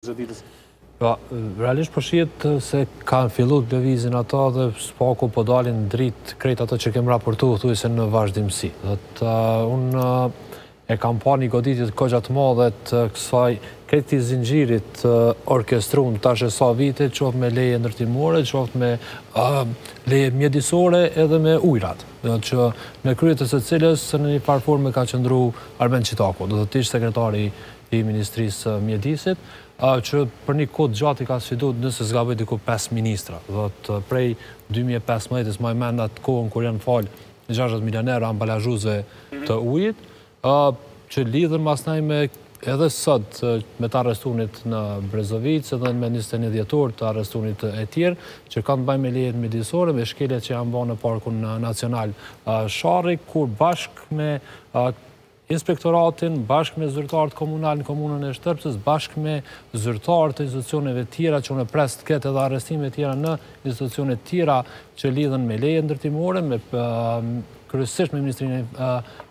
Zedilës. Pra, realisht po shihet se kanë filluar të lëvizin ata dhe spaku po dalin në dritë krejt ato që kemë raportuar thuajse në vazhdimësi. Domethënë unë e kam pa një goditje kogja të madhe të kësaj krejt këtij zinxhirit të orkestruar tash e sa vite, qoftë me leje ndërtimore, qoftë me leje mjedisore edhe me ujrat. Domethënë që në krye të së cilës në një farë forme ka qëndruar Arben Çitaku, domethënë ish-sekretari i Ministrisë së Mjedisit, që për një kohë të gjatë i ka sfidu, nëse s'gaboj diku pesë ministra. Domethënë prej 2015-s, mani mend atë kohën kur janë falë 60 milionë euro ambalazhuesve të ujit, që lidhen masnej me edhe sot me të arrestunit në Brezovicë edhe me 21 dhjetor të arrestunit e tjerë, që kanë të bajnë me lejet mjedisore, me shkeljet që janë bërë në Parkun Nacional Sharri, kur bashkë me Inspektoratin, bashkë me zyrtarët komunalë në komunën e Shtërpcës, bashkë me zyrtarët e institucioneve tjera që unë pres të ketë edhe arrestime tjera në institucionet tjera që lidhen me lejet ndërtimore, me kryesisht me Ministrinë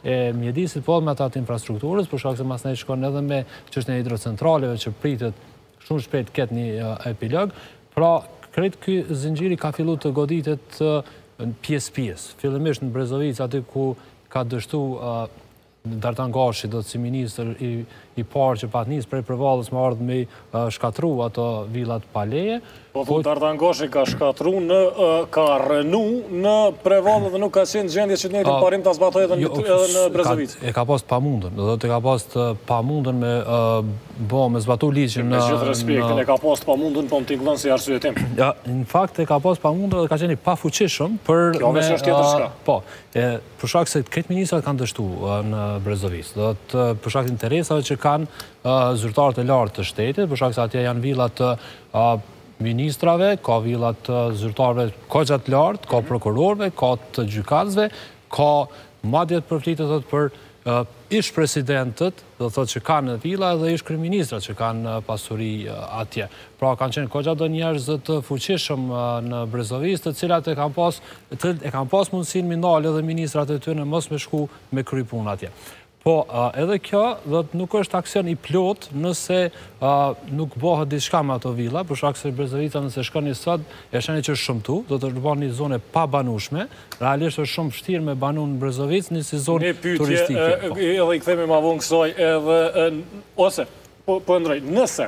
e Mjedisit, po edhe me atë të infrastrukturës, për shkak se masnej shkon edhe me çështjen e hidrocentraleve që pritet shumë shpejt të ketë një epilog. Pra, krejt ky zinxhir ka filluar të goditet pjesë-pjesë. Fillimisht në Brezovicë aty ku ka dështu Dardan Gashi, domethënë si minister i parë që pat nisë prej Prevallës me ardhë me shkatru ato vilat pa leje. Po, po, Dardan Gashi ka shkatru në ka rënu në Prevallë dhe nuk ka qenë në gjendje që të njëjtin parim ta zbatojë edhe jo, në Brezovicë. E ka pas të pamundun, domethënë e ka pas të pamundun me bo me zbatu ligjin. Me gjithë respektin e ka pas të pamundun, po më tingëllon si arsyetim. Në fakt e ka pas të pamundun dhe ka qenë i pafuqishëm për... Kjo mo është tjetër çka. Po, E për shkak se krejt ministrat kanë dështu në Brezovicë, domethënë për shkak të interesave që kanë zyrtarët e lartë të shtetit, për shkak se atje janë vila të ministrave, ka vila të zyrtarëve kogja të lartë, ka të prokurorëve, ka të gjykatësve, ka madje përflitet për ish-presidentët, do të thotë që kanë vila edhe ish-kryeministrat që kanë pasuri atje. Pra kanë qenë kogja do njerëz të fuqishëm në Brezovicë, të cilat e kanë pas, e kanë pas mundësinë m'i ndalë edhe ministrat e tyre mos me shku me kry punë atje. Po edhe kjo domethënë nuk është aksion i plotë nëse nuk bëhet diçka me ato vila, për shkak se Brezovica nëse shkoni sot, e shihni që është shëmtu, domethënë është bërë një zonë e pabanueshme, Realisht është shumë vështirë me banu në Brezovicë, një si zonë turistike. Një pytje, edhe i kthehemi ma vonë kësaj, edhe, ose, po, po e ndroj, nëse,